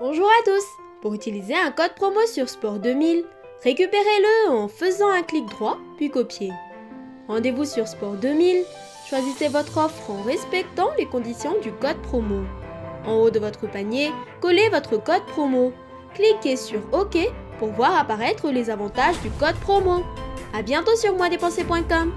Bonjour à tous Pour utiliser un code promo sur Sport 2000, récupérez-le en faisant un clic droit puis copier. Rendez-vous sur Sport 2000, choisissez votre offre en respectant les conditions du code promo. En haut de votre panier, collez votre code promo. Cliquez sur OK pour voir apparaître les avantages du code promo. A bientôt sur moidépenser.com